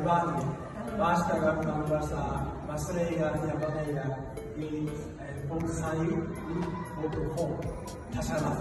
Gabani. Basta gabang basa basreya ya bagaya di Bungsayu di Botoho. Tasalah.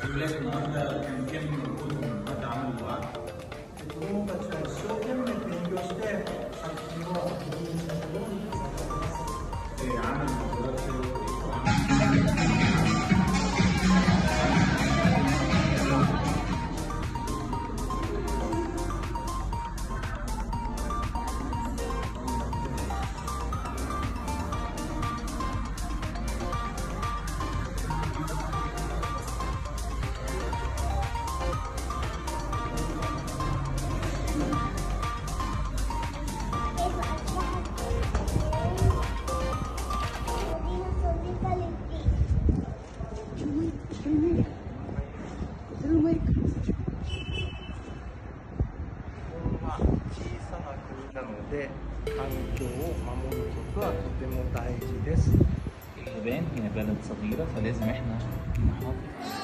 Sebelum kita berjalan ke tempat yang baru, kita perlu baca. معمول اليابان هي بلد صغيرة فلازم إحنا نحافظ